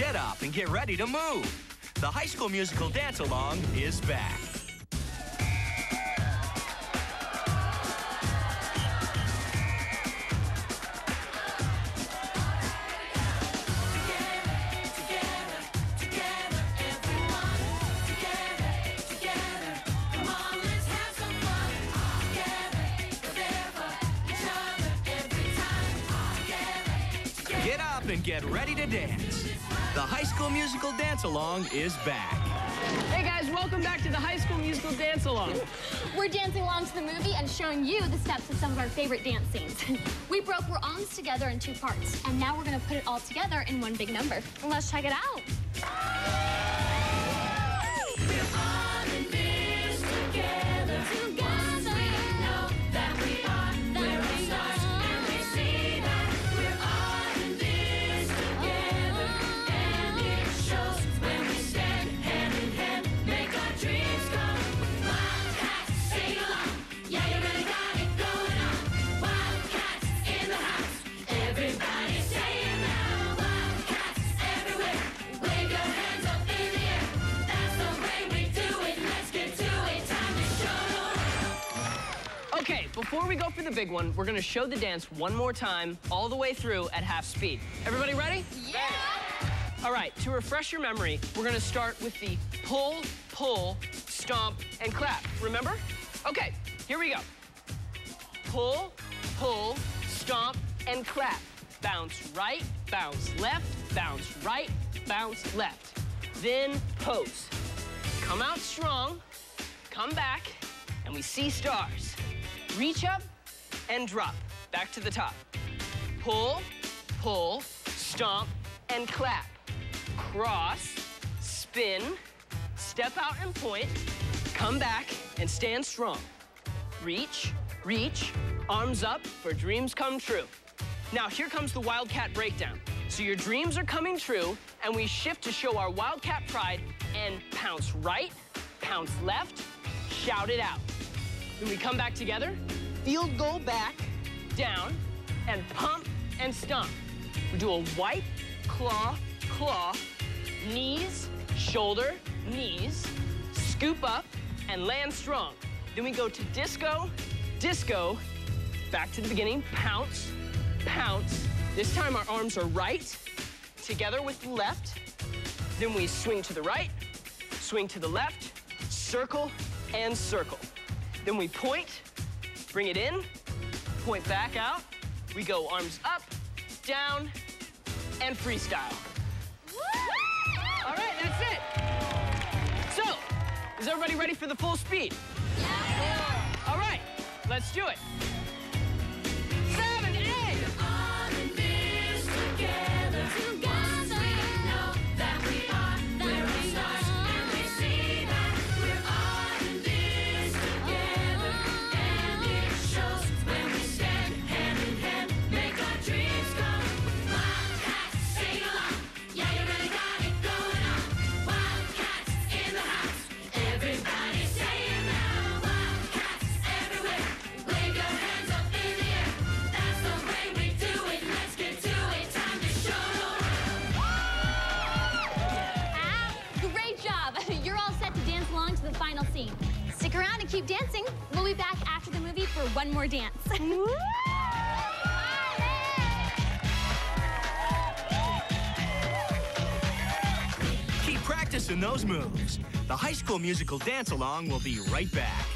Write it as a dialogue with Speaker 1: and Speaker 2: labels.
Speaker 1: Get up and get ready to move. The High School Musical Dance Along is back. And get ready to dance. The High School Musical Dance Along is back.
Speaker 2: Hey guys, welcome back to the High School Musical Dance Along.
Speaker 3: We're dancing along to the movie and showing you the steps of some of our favorite dance scenes. we broke our arms together in two parts, and now we're gonna put it all together in one big number. Let's check it out.
Speaker 2: Before we go for the big one, we're gonna show the dance one more time, all the way through at half speed. Everybody ready?
Speaker 3: Yeah!
Speaker 2: All right, to refresh your memory, we're gonna start with the pull, pull, stomp, and clap. Remember? Okay, here we go. Pull, pull, stomp, and clap. Bounce right, bounce left, bounce right, bounce left. Then pose. Come out strong, come back, and we see stars. Reach up and drop. Back to the top. Pull, pull, stomp, and clap. Cross, spin, step out and point, come back and stand strong. Reach, reach, arms up for dreams come true. Now here comes the Wildcat breakdown. So your dreams are coming true, and we shift to show our Wildcat pride and pounce right, pounce left, shout it out. Then we come back together, field goal back, down, and pump and stomp. We do a wipe, claw, claw, knees, shoulder, knees, scoop up, and land strong. Then we go to disco, disco, back to the beginning, pounce, pounce. This time our arms are right, together with the left. Then we swing to the right, swing to the left, circle, and circle. Then we point, bring it in, point back out. We go arms up, down, and freestyle. All right, that's it. So, is everybody ready for the full speed? Yeah. All right, let's do it.
Speaker 3: Keep dancing. We'll be back after the movie for one more dance.
Speaker 1: Keep practicing those moves. The High School Musical Dance Along will be right back.